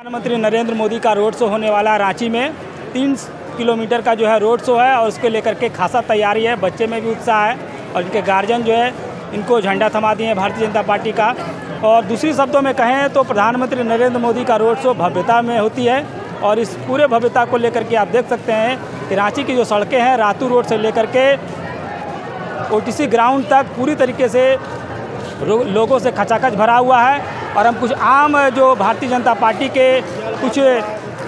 प्रधानमंत्री नरेंद्र मोदी का road show होने वाला है रांची में। तीन किलोमीटर का जो है रोड शो है और उसको लेकर के खासा तैयारी है। बच्चे में भी उत्साह है और इनके गार्जियन जो है, इनको झंडा थमा दिए हैं भारतीय जनता पार्टी का। और दूसरी शब्दों में कहें तो प्रधानमंत्री नरेंद्र मोदी का रोड शो भव्यता में होती है और इस पूरे भव्यता को लेकर के आप देख सकते हैं कि रांची की जो सड़कें हैं, रातू रोड से लेकर के ओटीसी ग्राउंड तक पूरी तरीके से लोगों से खचाखच भरा हुआ है। और हम कुछ आम जो भारतीय जनता पार्टी के कुछ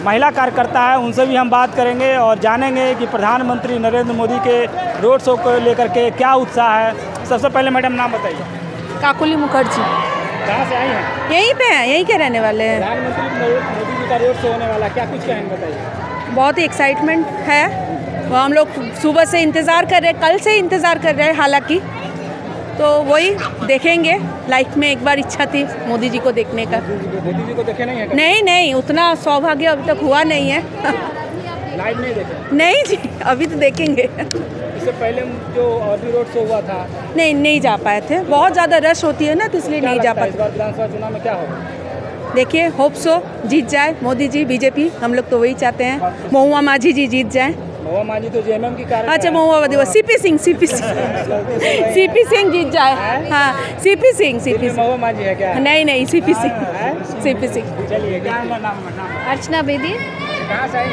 महिला कार्यकर्ता हैं उनसे भी हम बात करेंगे और जानेंगे कि प्रधानमंत्री नरेंद्र मोदी के रोड शो को लेकर के क्या उत्साह है। सबसे पहले मैडम नाम बताइए। काकुली मुखर्जी। कहाँ से आई हैं? यहीं पे हैं यहीं के रहने वाले हैं। प्रधानमंत्री मोदी जी का रोड शो होने वाला। क्या कुछ कहेंगे बताइए। बहुत ही एक्साइटमेंट है। हम लोग सुबह से इंतज़ार कर रहे हैं कल से इंतज़ार कर रहे हैं हालाँकि। तो वही देखेंगे। लाइफ में एक बार इच्छा थी मोदी जी को देखने का। मोदी जी को देखे नहीं है नहीं नहीं उतना सौभाग्य अभी तक हुआ नहीं है। लाइव नहीं देखे? नहीं जी अभी तो देखेंगे। इससे पहले जो अभी रोड शो हुआ था। नहीं नहीं जा पाए थे। बहुत ज़्यादा रश होती है ना तो इसलिए नहीं जा पाते विधानसभा चुनाव में क्या देखिए होप सो जीत जाए मोदी जी बीजेपी हम लोग तो वही चाहते हैं। महुआ माझी जी जीत जाए। महुआ मांझी तो जेएमएम की कार्य अच्छा महुआ सीपी सिंह सीपी सिंह। सीपी सिंह जीत जाए। हाँ सीपी सिंह सीपी सिंह। महुआ मांझी है क्या? नहीं नहीं सीपी सिंह। सीपी सिंह। चलिए नाम नाम नाम। अर्चना बेदी। कहाँ से आई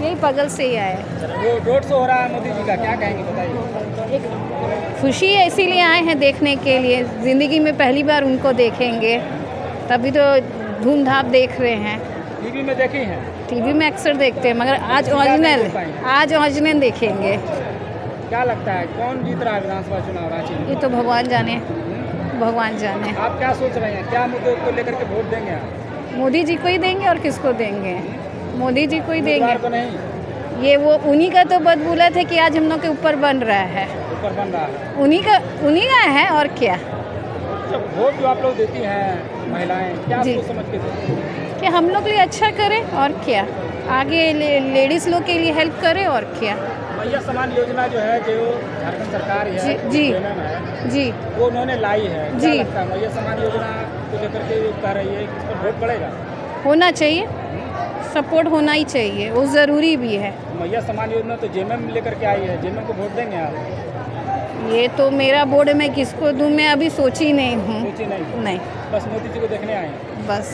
यही पगल से ही आए। वो रोड शो हो रहा है मोदी जी का क्या कहेंगे बताइए। खुशी है इसीलिए आए हैं देखने के लिए। ज़िंदगी में पहली बार उनको देखेंगे। तभी तो धूमधाम देख रहे हैं। टीवी में देखी हैं? टीवी में अक्सर देखते हैं मगर आज ओरिजिनल आज ओरिजिनल देखेंगे। क्या लगता है कौन जीत रहा है विधानसभा चुनाव रांची में? ये तो भगवान जाने भगवान जाने। आप क्या सोच रहे हैं क्या मुद्दे को लेकर के वोट देंगे आप? मोदी जी को ही देंगे और किसको देंगे? मोदी जी को ही देंगे। को नहीं। ये वो उन्हीं का तो बदबूलत है कि आज हम लोग के ऊपर बन रहा है। ऊपर बन रहा है। उन्हीं का उन्हीं का है और क्या? जब वोट जो आप लोग देती हैं महिलाएँ क्या जी। समझ के कि हम लोग लिए अच्छा करें और क्या। आगे ले, लेडीज़ लोग के लिए हेल्प करें और क्या। मैया समान योजना जो है जो झारखंड सरकार है जी- जी। है जी। वो उन्होंने लाई है। जी। मैया समान योजना को लेकर के कह रही है इस पर वोट पड़ेगा? होना चाहिए। सपोर्ट होना ही चाहिए। वो ज़रूरी भी है। मैया समान योजना तो जेएमएम लेकर के आई है। जेएमएम को वोट देंगे आप? ये तो मेरा बोर्ड मैं किसको दूँ? मैं अभी सोची नहीं हूँ। सोची नहीं। नहीं। बस मोदी जी को देखने आए हैं। बस।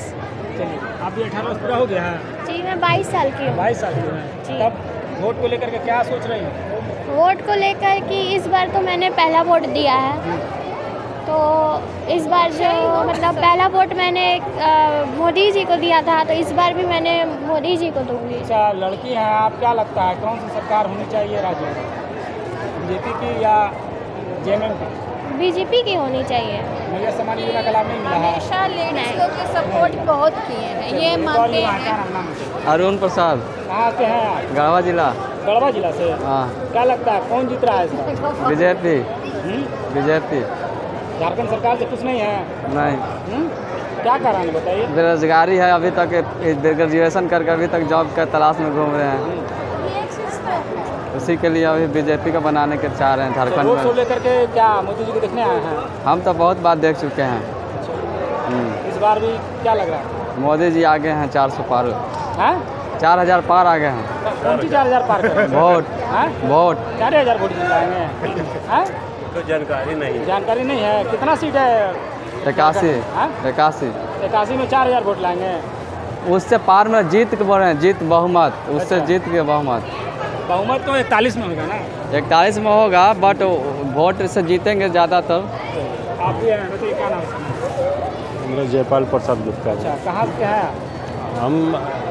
चलिए आप भी अठारह वर्ष पूरा हो गया है। जी मैं बाईस साल की हूँ। बाईस साल की हैं। जी। तब वोट को लेकर के क्या सोच रही हैं? वोट को लेकर कि इस बार तो मैंने पहला वोट दिया है। तो इस बार जो मतलब पहला वोट मैंने अ, मोदी जी को दिया था तो इस बार भी मैंने मोदी जी को दूँगी। अच्छा लड़की हैं आप क्या लगता है कौन सी सरकार होनी चाहिए राज्य में? बीजेपी की या जेएमएम की बीजेपी की होनी चाहिए। मैया समान योजना का लाभ नहीं मिला। हमेशा लेडीज़ लोग के सपोर्ट बहुत किए हैं। ये मानते हैं। है? अरुण प्रसाद। कहाँ से हैं? आप गढ़वा जिला। गढ़वा जिला से? हाँ। क्या लगता है कौन जीत रहा है बीजेपी हम्म? बीजेपी झारखंड सरकार से कुछ नहीं है? नहीं। हम्म? क्या कारण है बताइए? बेरोजगारी है अभी तक ग्रेजुएशन करके अभी तक जॉब का तलाश में घूम रहे हैं। उसी के लिए अभी बीजेपी का बनाने के चाह रहे हैं झारखंड वोट को में लेकर के क्या मोदी जी को देखने आए हैं? हम तो बहुत बात देख चुके हैं। हम्म, इस बार भी क्या लग रहा है? मोदी जी आगे हैं चार सौ पार। हैं? चार हज़ार पार आगे हैं। कौन सी चार हज़ार पार वोट। वोट। चार हज़ार वोट जिलाएँगे हैं? तो जानकारी नहीं। जानकारी नहीं है। कितना सीट है? इक्यासी? इक्यासी। इक्यासी में चार हज़ार वोट लाएँगे। उससे पार में जीत के बोल रहे हैं। जीत बहुमत। उससे अच्छा। जीत के बहुमत। बहुमत तो इकतालीस में होगा ना? इकतालीस में होगा बट वोट से जीतेंगे ज़्यादातर। आप भी हैं बताइए क्या नाम मेरा जयपाल प्रसाद गुप्ता। अच्छा कहाँ से हैं हम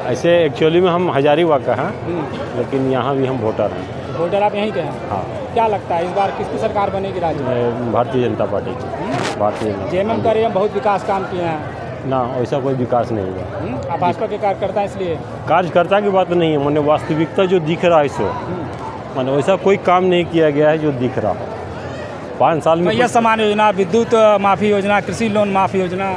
ऐसे एक्चुअली में हम हजारीबाग का हैं हम्म, लेकिन यहाँ भी हम वोटर हैं। वोटर आप यहीं के हैं? हाँ। क्या लगता है इस बार किसकी सरकार बनेगी राज्य में? भारतीय जनता पार्टी की भारतीय जनता जेएमएम कर रही है बहुत विकास काम किए हैं। ना ऐसा कोई विकास नहीं हुआ। हम्म, आप भाजपा के कार्यकर्ता इसलिए? कार्यकर्ता की बात नहीं है मैंने वास्तविकता जो दिख रहा है हम्म। मैंने वैसा कोई काम नहीं किया गया है जो दिख रहा हो। पाँच साल में मैया समान योजना विद्युत माफ़ी योजना कृषि लोन माफ़ी योजना।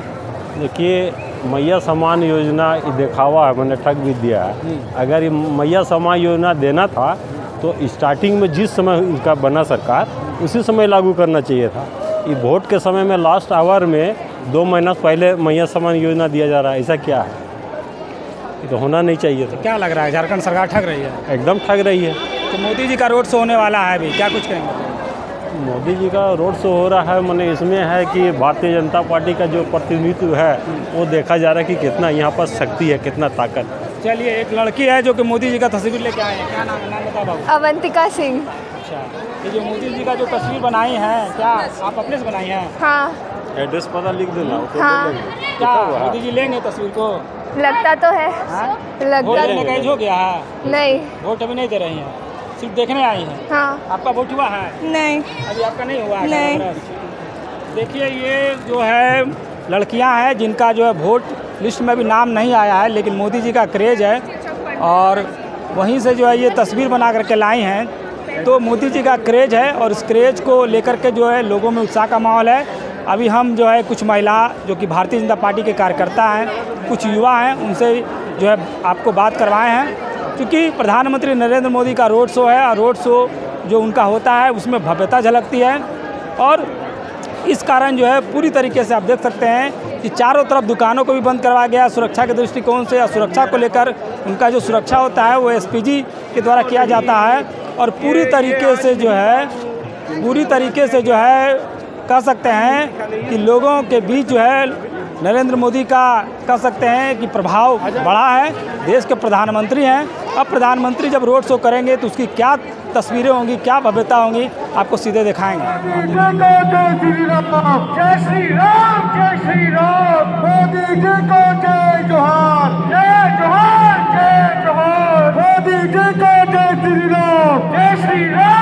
देखिए मैया समान योजना ये दिखावा है मैंने ठग भी दिया है। हम्म। अगर ये मैया समान योजना देना था तो स्टार्टिंग में जिस समय इनका बना सरकार उसी समय लागू करना चाहिए था। ये वोट के समय में लास्ट आवर में दो महीना पहले मैया समान योजना दिया जा रहा है ऐसा क्या है? ये तो होना नहीं चाहिए था। क्या लग रहा है झारखंड सरकार ठग रही है? एकदम ठग रही है। तो मोदी जी का रोड शो होने वाला है अभी क्या कुछ कहेंगे? मोदी जी का रोड शो हो रहा है मैंने इसमें है कि भारतीय जनता पार्टी का जो प्रतिनिधित्व है वो देखा जा रहा है कि कितना यहाँ पर शक्ति है कितना ताकत है। चलिए एक लड़की है जो कि मोदी जी का तस्वीर लेके आए हैं। क्या नाम है? नाम बताओ बाबू। अवंतिका सिंह। अच्छा ये जो मोदी जी का जो तस्वीर बनाई है क्या आप अपने से बनाई हैं? हाँ। एड्रेस पता लिख देना हाँ। क्या मोदी जी लेंगे तस्वीर को। लगता तो है। हाँ? वोट लगता का हो। गया है। नहीं। वोट अभी नहीं दे रही हैं। सिर्फ़ देखने आई हैं। हाँ। आपका वोट हुआ है? नहीं। अभी आपका नहीं हुआ है? नहीं। देखिए ये जो है लड़कियाँ हैं जिनका जो है वोट लिस्ट में भी नाम नहीं आया है लेकिन मोदी जी का क्रेज है। और वहीं से जो है ये तस्वीर बना करके लाई हैं। तो मोदी जी का क्रेज है और इस क्रेज को लेकर के जो है लोगों में उत्साह का माहौल है। अभी हम जो है कुछ महिला जो कि भारतीय जनता पार्टी के कार्यकर्ता हैं, कुछ युवा हैं, उनसे जो है आपको बात करवाए हैं। क्योंकि प्रधानमंत्री नरेंद्र मोदी का रोड शो है, और रोड शो जो उनका होता है, उसमें भव्यता झलकती है। और इस कारण जो है पूरी तरीके से आप देख सकते हैं कि चारों तरफ़ दुकानों को भी बंद करवाया गया सुरक्षा के दृष्टिकोण से या सुरक्षा को लेकर उनका जो सुरक्षा होता है, वो एसपीजी के द्वारा किया जाता है। और पूरी तरीके से जो है, पूरी तरीके से जो है कह सकते हैं कि लोगों के बीच जो है नरेंद्र मोदी का कह सकते हैं कि प्रभाव बढ़ा है। देश के प्रधानमंत्री हैं। अब प्रधानमंत्री जब रोड शो करेंगे तो उसकी क्या तस्वीरें होंगी, क्या भव्यता होंगी, आपको सीधे दिखाएँगे। जय श्री राम